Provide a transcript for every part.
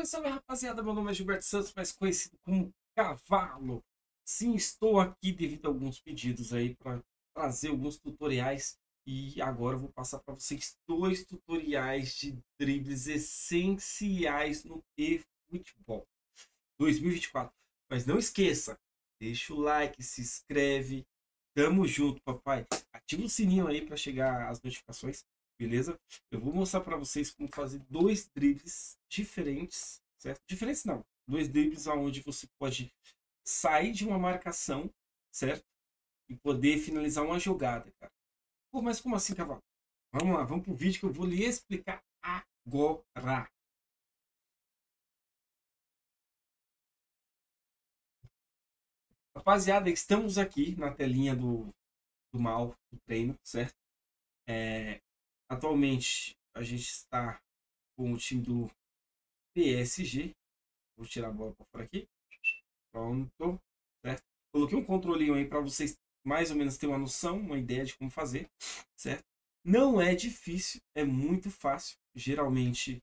Salve, salve rapaziada, meu nome é Gilberto Santos, mais conhecido como Cavalo. Sim, estou aqui devido a alguns pedidos aí para trazer alguns tutoriais e agora eu vou passar para vocês dois tutoriais de dribles essenciais no eFootball 2024. Mas não esqueça, deixa o like, se inscreve, tamo junto, papai. Ativa o sininho aí para chegar as notificações beleza? Eu vou mostrar para vocês como fazer dois dribles diferentes, certo? Diferentes não, dois dribles aonde você pode sair de uma marcação, certo? E poder finalizar uma jogada, cara. Pô, mas como assim, cavalo? Vamos lá, vamos pro vídeo que eu vou lhe explicar agora. Rapaziada, estamos aqui na telinha do, do mal do treino, certo? É, Atualmente a gente está com o time do PSG. Vou tirar a bola para fora aqui. Pronto. Certo? Coloquei um controlinho aí para vocês mais ou menos terem uma noção, uma ideia de como fazer. Certo? Não é difícil, é muito fácil. Geralmente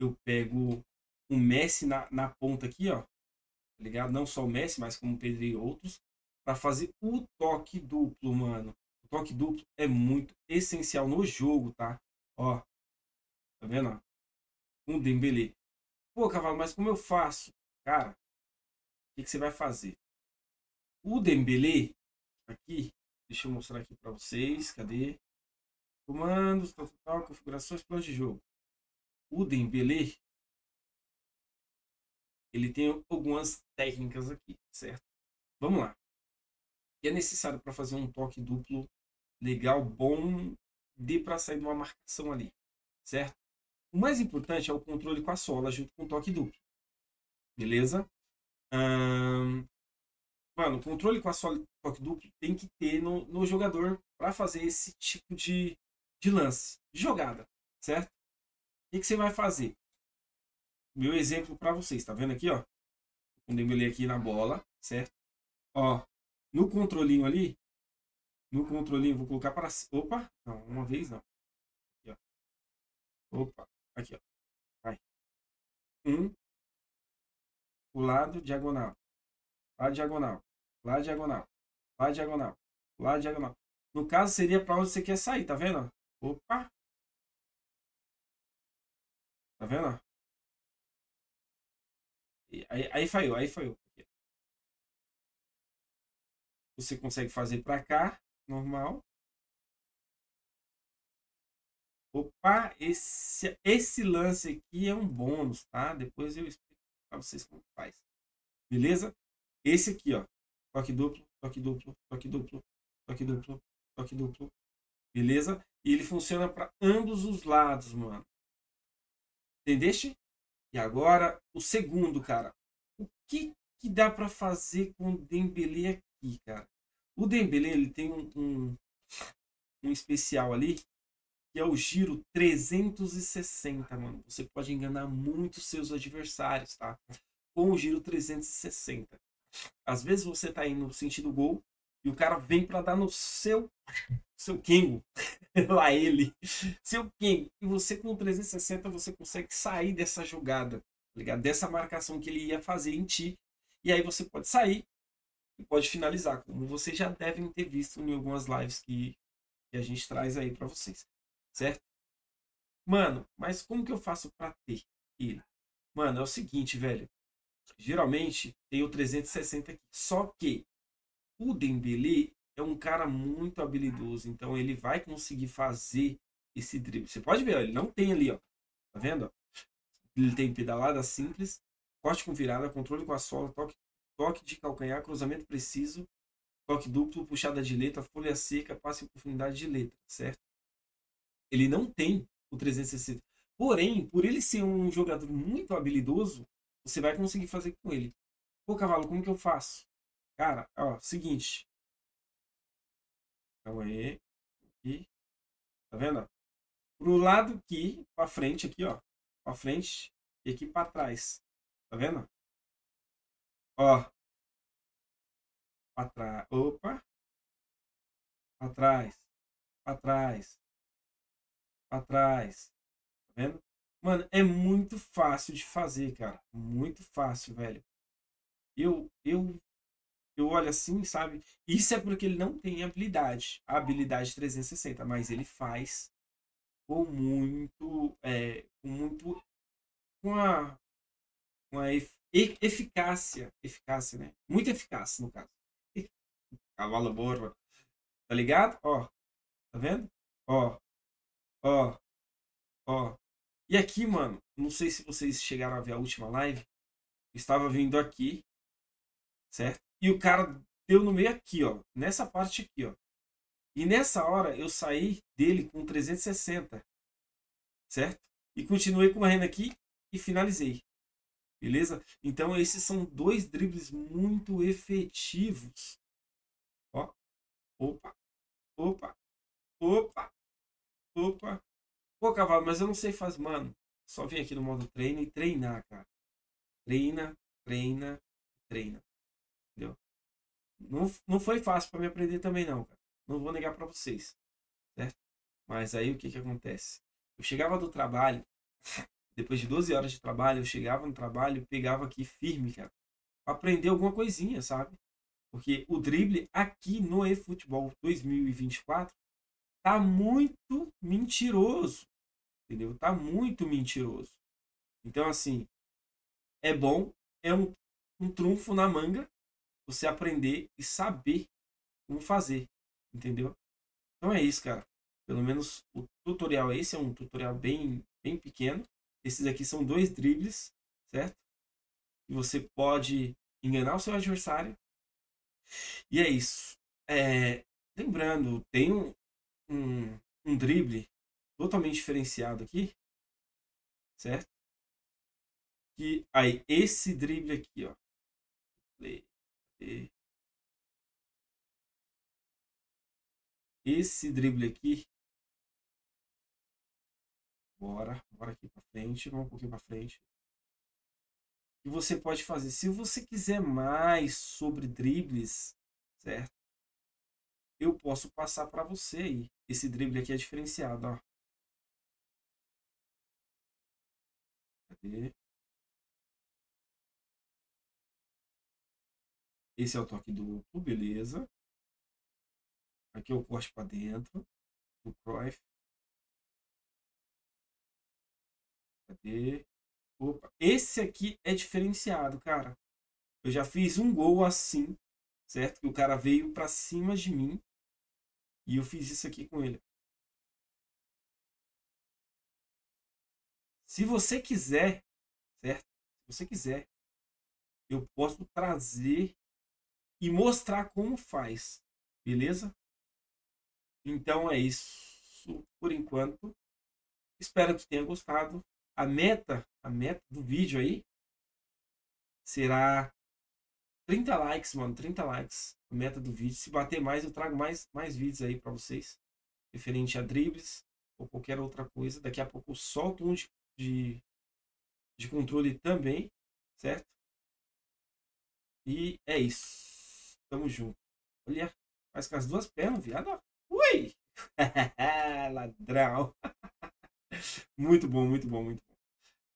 eu pego o Messi na, na ponta aqui, ó. Tá ligado? Não só o Messi, mas como o Pedro e outros. Para fazer o toque duplo, mano toque duplo é muito essencial no jogo, tá? Ó, tá vendo? Um Dembele. Pô, cavalo, mas como eu faço? Cara, o que, que você vai fazer? O Dembele, aqui, deixa eu mostrar aqui para vocês, cadê? Comandos, tal, tal, configurações, plano de jogo. O Dembele, ele tem algumas técnicas aqui, certo? Vamos lá. É necessário para fazer um toque duplo legal, bom, dê para sair de uma marcação ali, certo? O mais importante é o controle com a sola junto com o toque duplo, beleza? Hum, mano, controle com a sola e toque duplo tem que ter no, no jogador para fazer esse tipo de, de lance, de jogada, certo? O que, que você vai fazer? Meu exemplo para vocês, tá vendo aqui, ó? O Dembele aqui na bola, certo? Ó, no controlinho ali, no controlinho, vou colocar para. Opa! Não, uma vez não. Aqui, ó. Opa! Aqui, ó. Vai. Um. O lado diagonal. Lá diagonal. Lá diagonal. Lá diagonal. Lá diagonal. No caso, seria para onde você quer sair, tá vendo? Opa! Tá vendo? Aí, aí falhou, aí falhou. Você consegue fazer para cá, normal. Opa, esse, esse lance aqui é um bônus, tá? Depois eu explico para vocês como faz. Beleza? Esse aqui, ó. Toque duplo, toque duplo, toque duplo, toque duplo, toque duplo. Beleza? E ele funciona para ambos os lados, mano. Entendeste? E agora, o segundo, cara. O que, que dá para fazer com o Dembele aqui, cara? O Dembele ele tem um, um, um, especial ali que é o giro 360, mano. Você pode enganar muito seus adversários, tá? Com o giro 360. Às vezes você tá indo no sentido gol e o cara vem para dar no seu seu Kengo. Lá ele. Seu Kengo. E você com 360 você consegue sair dessa jogada, tá ligado? Dessa marcação que ele ia fazer em ti. E aí você pode sair e pode finalizar, como vocês já devem ter visto em algumas lives que, que a gente traz aí para vocês, certo? Mano, mas como que eu faço para ter ele? Mano, é o seguinte, velho. Geralmente tem o 360 aqui, só que o Dembele é um cara muito habilidoso, então ele vai conseguir fazer esse drible. Você pode ver, ó, ele não tem ali, ó. Tá vendo? Ele tem pedalada simples, corte com virada, controle com a sola, toque, toque de calcanhar, cruzamento preciso, toque duplo, puxada de letra, folha seca, passe em profundidade de letra, certo? Ele não tem o 360. Porém, por ele ser um jogador muito habilidoso, você vai conseguir fazer com ele. Pô, cavalo, como que eu faço? Cara, ó, seguinte. Calma aí. Aqui. Tá vendo? Pro lado aqui, pra frente aqui, ó. Pra frente e aqui pra trás. Tá vendo? Ó. Pra trás. Opa. Pra trás. Pra trás. Pra trás. Tá vendo? Mano, é muito fácil de fazer, cara. Muito fácil, velho. Eu, eu, eu olho assim, sabe? Isso é porque ele não tem habilidade. A habilidade 360, mas ele faz com muito, é, com muito, com a, com a eficácia, eficácia, né? Muito eficaz, no caso. Cavalo borba. Tá ligado? Ó, tá vendo? Ó, ó, ó. E aqui, mano, não sei se vocês chegaram a ver a última live. Eu estava vindo aqui, certo? E o cara deu no meio aqui, ó. Nessa parte aqui, ó. E nessa hora eu saí dele com 360, certo? E continuei correndo aqui e finalizei. Beleza? Então esses são dois dribles muito efetivos. Ó. Opa. Opa. Opa. Opa. Pô, cavalo, mas eu não sei fazer. Mano, só vem aqui no modo treino e treinar, cara. Treina, treina, treina. Entendeu? Não, não foi fácil para me aprender também, não, cara. Não vou negar para vocês. Certo? Mas aí o que que acontece? Eu chegava do trabalho, depois de 12 horas de trabalho, eu chegava no trabalho, pegava aqui firme, cara, aprender alguma coisinha, sabe? Porque o drible aqui no eFootball 2024 tá muito mentiroso. Entendeu? Tá muito mentiroso. Então, assim, é bom, é um, um trunfo na manga você aprender e saber como fazer. Entendeu? Então é isso, cara. Pelo menos o tutorial esse é um tutorial bem, bem pequeno. Esses aqui são dois dribles, certo? E você pode enganar o seu adversário. E é isso. É, lembrando, tem um, um, um drible totalmente diferenciado aqui, certo? Que aí esse drible aqui, ó. Esse drible aqui Bora, bora aqui para frente, vamos um pouquinho para frente. E você pode fazer, se você quiser mais sobre dribles, certo? Eu posso passar para você aí. Esse drible aqui é diferenciado, ó. Cadê? Esse é o toque duplo, beleza. Aqui é o corte para dentro do Cruyff. Cadê? Opa. Esse aqui é diferenciado, cara. Eu já fiz um gol assim, certo? Que o cara veio para cima de mim e eu fiz isso aqui com ele. Se você quiser, certo? Se você quiser, eu posso trazer e mostrar como faz, beleza? Então é isso por enquanto. Espero que tenha gostado a meta, a meta do vídeo aí será 30 likes, mano, 30 likes, a meta do vídeo. Se bater mais, eu trago mais mais vídeos aí para vocês referente a dribles ou qualquer outra coisa. Daqui a pouco eu solto um de, de, de controle também, certo? E é isso. Tamo junto. Olha, faz com as duas pernas, viado. Ui! Ladrão. Muito bom, muito bom, muito bom.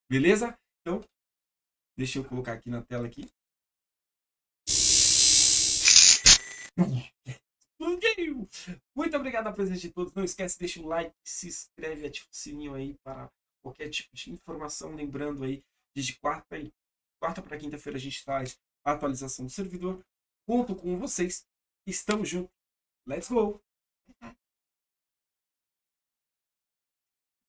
Beleza? Então, deixa eu colocar aqui na tela aqui. Muito obrigado a presença de todos. Não esquece, deixa o like, se inscreve, ativa o sininho aí para qualquer tipo de informação. Lembrando aí, de quarta quarta para quinta-feira a gente traz a atualização do servidor. Conto com vocês. Estamos juntos. Let's go!